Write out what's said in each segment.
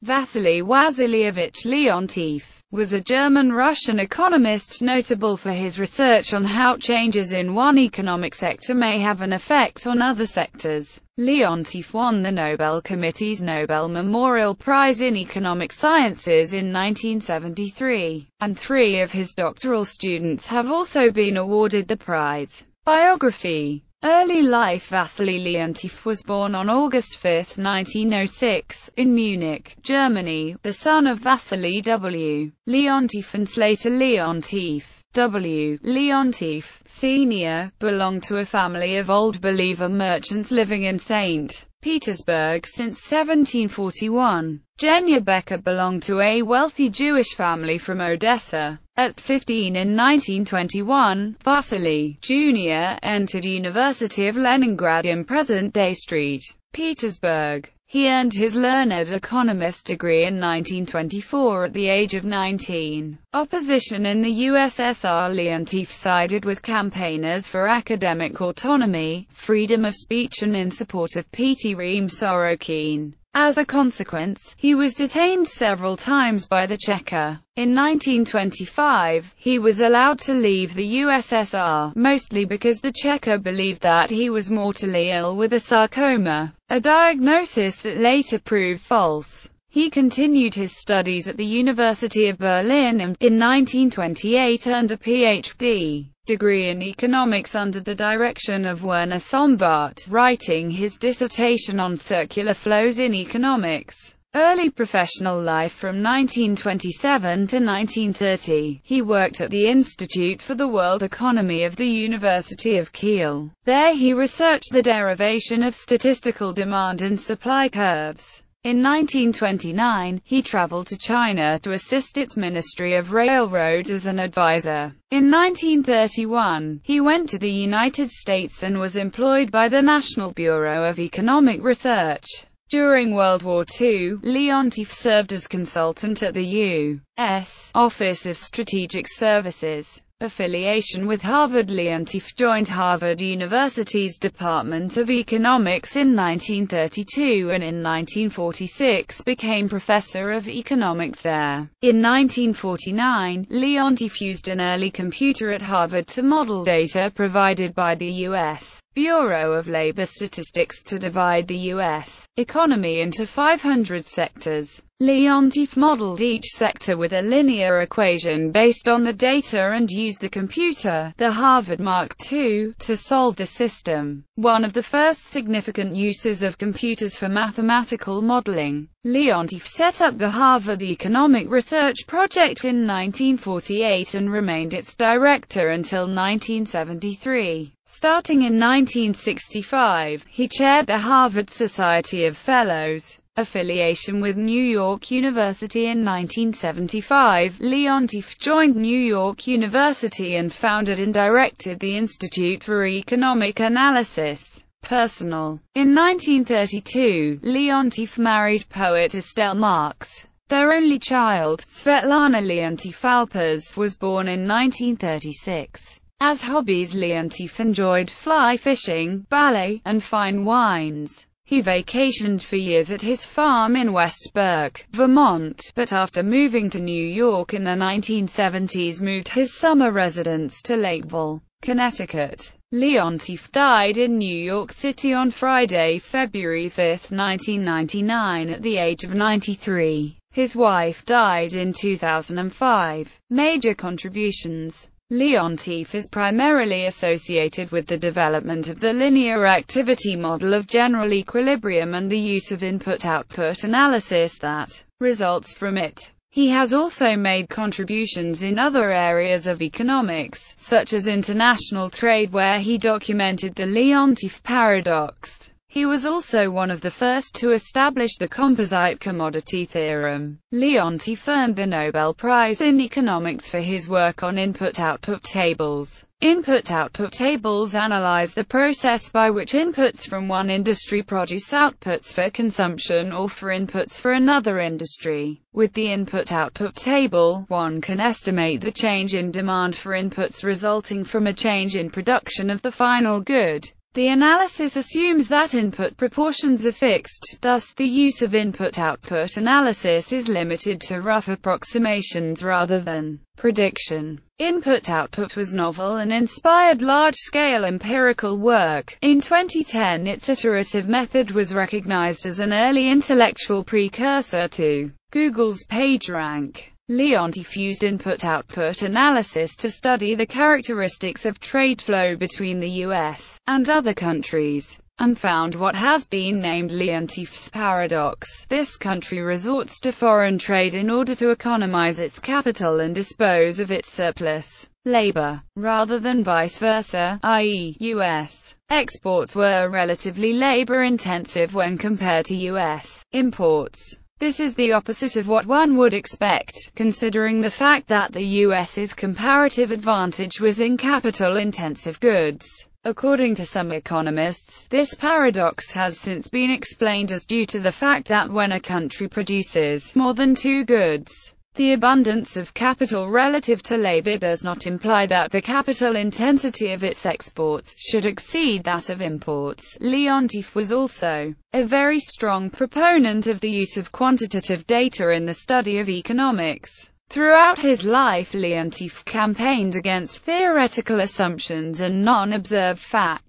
Wassily Wassilyevich Leontief was a German-Russian economist notable for his research on how changes in one economic sector may have an effect on other sectors. Leontief won the Nobel Committee's Nobel Memorial Prize in Economic Sciences in 1973, and three of his doctoral students have also been awarded the prize. Biography Early life Wassily Leontief was born on August 5, 1906, in Munich, Germany, the son of Wassily W. Leontief and Zlata Leontief. W. Leontief, Sr., belonged to a family of Old Believer merchants living in St. Petersburg since 1741. Genya Becker belonged to a wealthy Jewish family from Odessa. At 15 in 1921, Wassily, Jr., entered University of Leningrad in present-day St. Petersburg. He earned his learned economist degree in 1924 at the age of 19. Opposition in the USSR Leontief sided with campaigners for academic autonomy, freedom of speech and in support of Pitirim Sorokin. As a consequence, he was detained several times by the Cheka. In 1925, he was allowed to leave the USSR, mostly because the Cheka believed that he was mortally ill with a sarcoma, a diagnosis that later proved false. He continued his studies at the University of Berlin and, in 1928 earned a Ph.D degree in economics under the direction of Werner Sombart, writing his dissertation on circular flows in economics. Early professional life from 1927 to 1930, he worked at the Institute for the World Economy of the University of Kiel. There he researched the derivation of statistical demand and supply curves. In 1929, he traveled to China to assist its Ministry of Railroads as an advisor. In 1931, he went to the United States and was employed by the National Bureau of Economic Research. During World War II, Leontief served as consultant at the U.S. Office of Strategic Services affiliation with Harvard Leontief joined Harvard University's Department of Economics in 1932 and in 1946 became professor of economics there. In 1949, Leontief used an early computer at Harvard to model data provided by the U.S. Bureau of Labor Statistics to divide the U.S. economy into 500 sectors. Leontief modeled each sector with a linear equation based on the data and used the computer, the Harvard Mark II, to solve the system. One of the first significant uses of computers for mathematical modeling. Leontief set up the Harvard Economic Research Project in 1948 and remained its director until 1973. Starting in 1965, he chaired the Harvard Society of Fellows affiliation with New York University in 1975, Leontief joined New York University and founded and directed the Institute for Economic Analysis. Personal. In 1932, Leontief married poet Estelle Marx. Their only child, Svetlana Leontief Alpers, was born in 1936. As hobbies Leontief enjoyed fly fishing, ballet, and fine wines. He vacationed for years at his farm in West Burke, Vermont, but after moving to New York in the 1970s moved his summer residence to Lakeville, Connecticut. Leontief died in New York City on Friday, February 5, 1999 at the age of 93. His wife died in 2005. Major contributions Leontief is primarily associated with the development of the linear activity model of general equilibrium and the use of input-output analysis that results from it. He has also made contributions in other areas of economics, such as international trade where he documented the Leontief paradox. He was also one of the first to establish the composite commodity theorem. Leontief earned the Nobel Prize in Economics for his work on input-output tables. Input-output tables analyze the process by which inputs from one industry produce outputs for consumption or for inputs for another industry. With the input-output table, one can estimate the change in demand for inputs resulting from a change in production of the final good. The analysis assumes that input proportions are fixed, thus the use of input-output analysis is limited to rough approximations rather than prediction. Input-output was novel and inspired large-scale empirical work. In 2010 its iterative method was recognized as an early intellectual precursor to Google's PageRank. Leontief used input-output analysis to study the characteristics of trade flow between the U.S. and other countries, and found what has been named Leontief's paradox. This country resorts to foreign trade in order to economize its capital and dispose of its surplus labor, rather than vice versa, i.e., U.S. exports were relatively labor-intensive when compared to U.S. imports. This is the opposite of what one would expect, considering the fact that the US's comparative advantage was in capital-intensive goods. According to some economists, this paradox has since been explained as due to the fact that when a country produces more than two goods, the abundance of capital relative to labor does not imply that the capital intensity of its exports should exceed that of imports. Leontief was also a very strong proponent of the use of quantitative data in the study of economics. Throughout his life Leontief campaigned against theoretical assumptions and non-observed facts.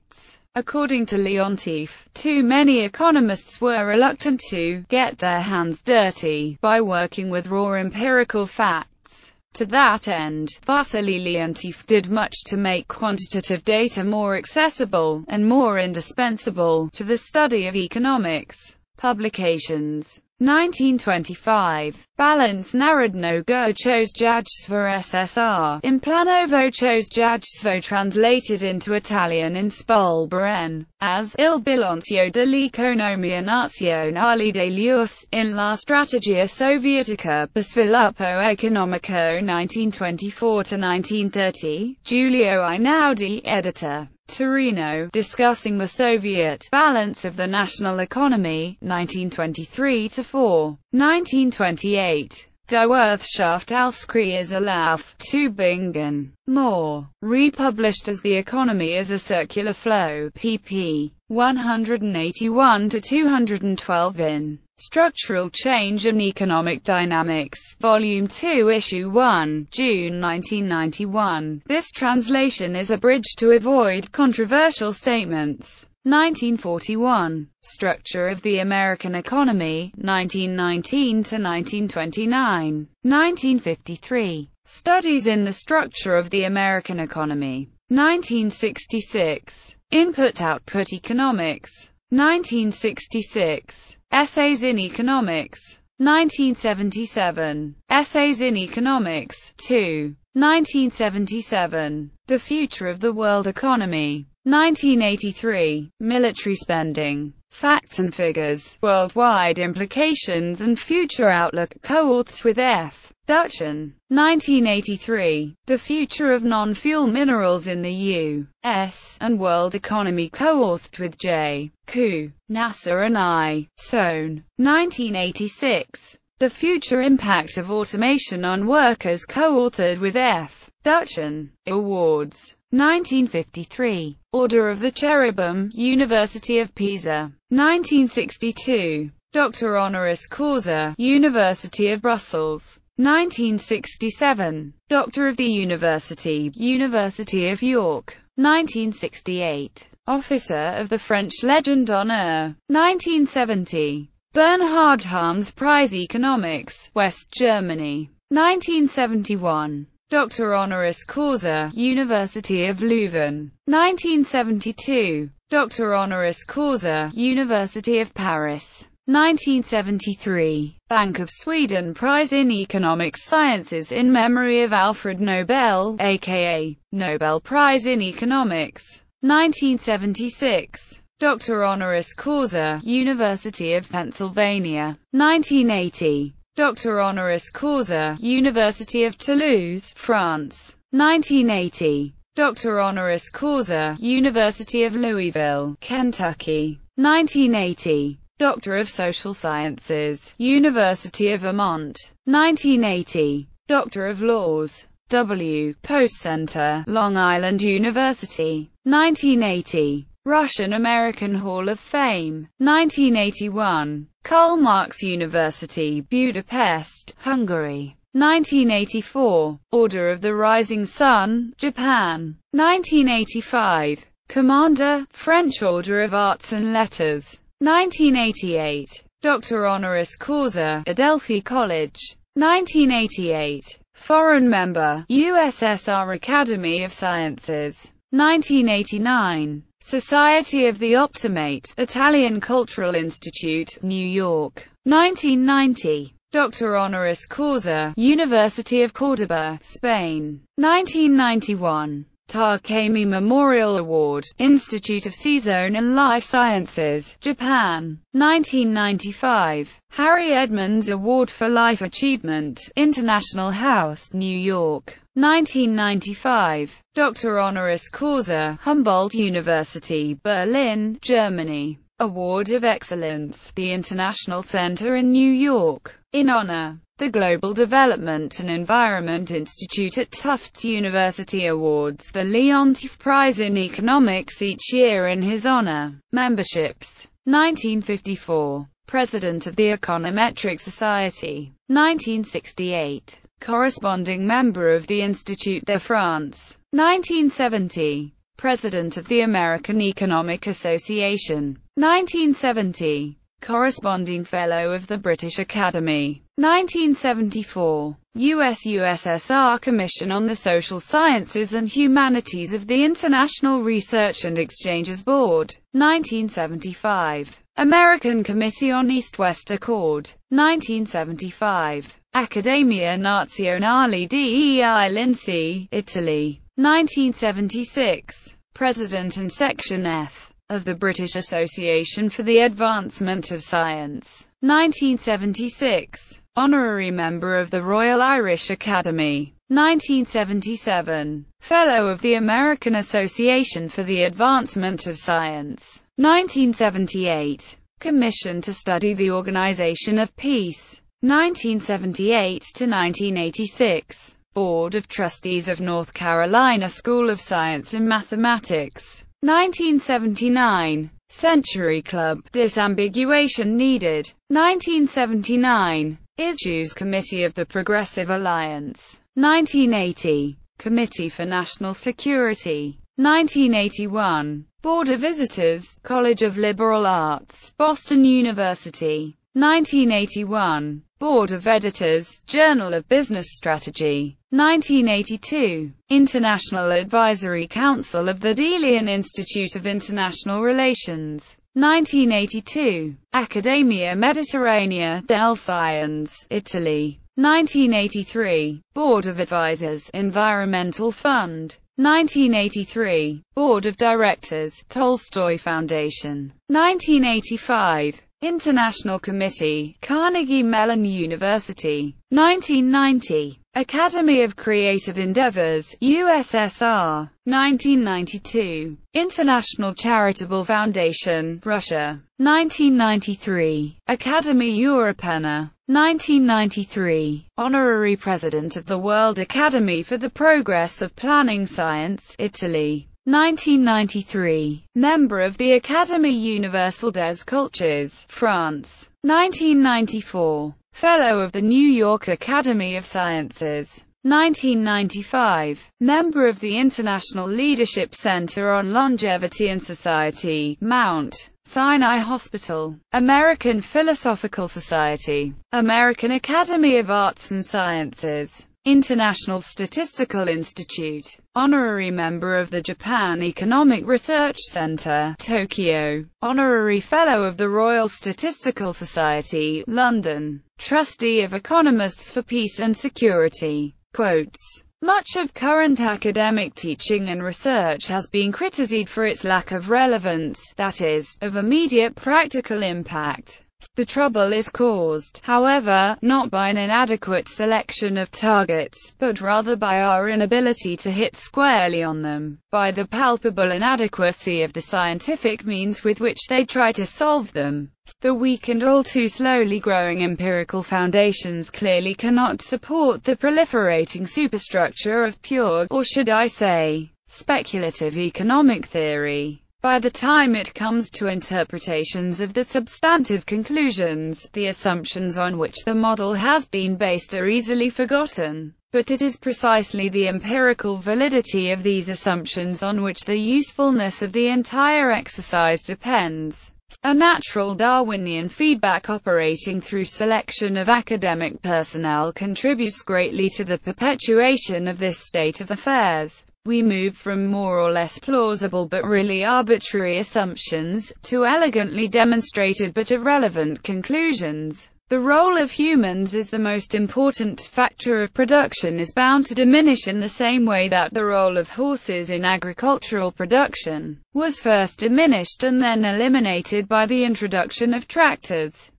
According to Leontief, too many economists were reluctant to get their hands dirty by working with raw empirical facts. To that end, Wassily Leontief did much to make quantitative data more accessible, and more indispensable, to the study of economics. Publications 1925. Balance Narodno Gojostjajstvo SSR. In planovo Gojostjajstvo translated into Italian in Spolberen, as Il bilancio dell'economia nazionale degli US, in La strategia sovietica per sviluppo economico 1924-1930, Giulio Einaudi, editor. Torino, discussing the Soviet balance of the national economy, 1923-4. 1928. Die Wirtschaft als Kreislauf, Tübingen. More. Republished as The Economy as a Circular Flow, pp. 181-212 in Structural Change and Economic Dynamics, Volume 2 Issue 1, June 1991. This translation is abridged to avoid controversial statements. 1941. Structure of the American Economy, 1919 to 1929. 1953. Studies in the Structure of the American Economy. 1966. Input-Output Economics. 1966. Essays in Economics. 1977. Essays in Economics. 2. 1977. The Future of the World Economy. 1983. Military Spending. Facts and Figures. Worldwide Implications and Future Outlook. Co-authored with F. Duchin. 1983. The Future of Non-Fuel Minerals in the U.S. and World Economy co-authored with J. Koo, Nasar and I. Sohn. 1986. The Future Impact of Automation on Workers co-authored with F. Dutchan. Awards. 1953. Order of the Cherubim, University of Pisa. 1962. Doctor honoris causa, University of Brussels. 1967. Doctor of the University, University of York. 1968. Officer of the French Legion d'honneur. 1970. Bernhard Harms Prize Economics, West Germany. 1971. Doctor honoris causa, University of Leuven. 1972. Doctor honoris causa, University of Paris. 1973. Bank of Sweden Prize in Economic Sciences in memory of Alfred Nobel, aka Nobel Prize in Economics. 1976. Doctor honoris causa, University of Pennsylvania. 1980. Doctor honoris causa, University of Toulouse, France. 1980. Doctor honoris causa, University of Louisville, Kentucky. 1980. Doctor of Social Sciences, University of Vermont, 1980. Doctor of Laws, W. Post Center, Long Island University, 1980. Russian-American Hall of Fame. 1981. Karl Marx University, Budapest, Hungary. 1984. Order of the Rising Sun, Japan. 1985. Commander, French Order of Arts and Letters. 1988. Doctor honoris causa, Adelphi College. 1988. Foreign member, USSR Academy of Sciences. 1989. Society of the Optimate, Italian Cultural Institute, New York. 1990. Doctor honoris causa, University of Córdoba, Spain. 1991. Takemi Memorial Award, Institute of Seizon and Life Sciences, Japan. 1995. Harry Edmonds Award for Life Achievement, International House, New York. 1995. Doctor honoris causa, Humboldt University, Berlin, Germany. Award of Excellence, the International Center in New York. In honor, the Global Development and Environment Institute at Tufts University awards the Leontief Prize in Economics each year in his honor. Memberships 1954. President of the Econometric Society. 1968. Corresponding member of the Institut de France. 1970. President of the American Economic Association. 1970. Corresponding Fellow of the British Academy. 1974. US-USSR Commission on the Social Sciences and Humanities of the International Research and Exchanges Board. 1975. American Committee on East-West Accord. 1975. Accademia Nazionale dei Lincei, Italy. 1976. President and Section F of the British Association for the Advancement of Science. 1976. Honorary member of the Royal Irish Academy. 1977. Fellow of the American Association for the Advancement of Science. 1978. Commission to study the Organization of Peace. 1978 to 1986. Board of Trustees of North Carolina School of Science and Mathematics. 1979. Century Club, Disambiguation Needed. 1979. Issues Committee of the Progressive Alliance. 1980. Committee for National Security. 1981. Board of Visitors, College of Liberal Arts, Boston University. 1981. Board of Editors, Journal of Business Strategy. 1982. International Advisory Council of the Delian Institute of International Relations. 1982. Accademia Mediterranea del Scienze, Italy. 1983. Board of Advisors, Environmental Fund. 1983. Board of Directors, Tolstoy Foundation. 1985. International Committee, Carnegie Mellon University. 1990. Academy of Creative Endeavors, USSR. 1992. International Charitable Foundation, Russia. 1993. Academy Europeana. 1993. Honorary President of the World Academy for the Progress of Planning Science, Italy. 1993. Member of the Académie Universelle des Cultures, France. 1994. Fellow of the New York Academy of Sciences. 1995. Member of the International Leadership Center on Longevity and Society, Mount Sinai Hospital, American Philosophical Society, American Academy of Arts and Sciences, International Statistical Institute, Honorary Member of the Japan Economic Research Center, Tokyo, Honorary Fellow of the Royal Statistical Society, London, Trustee of Economists for Peace and Security. Quotes. Much of current academic teaching and research has been criticized for its lack of relevance, that is, of immediate practical impact. The trouble is caused, however, not by an inadequate selection of targets, but rather by our inability to hit squarely on them, by the palpable inadequacy of the scientific means with which they try to solve them. The weak and all too slowly growing empirical foundations clearly cannot support the proliferating superstructure of pure, or should I say, speculative economic theory. By the time it comes to interpretations of the substantive conclusions, the assumptions on which the model has been based are easily forgotten. But it is precisely the empirical validity of these assumptions on which the usefulness of the entire exercise depends. A natural Darwinian feedback operating through selection of academic personnel contributes greatly to the perpetuation of this state of affairs. We move from more or less plausible but really arbitrary assumptions, to elegantly demonstrated but irrelevant conclusions. The role of humans as the most important factor of production is bound to diminish in the same way that the role of horses in agricultural production was first diminished and then eliminated by the introduction of tractors.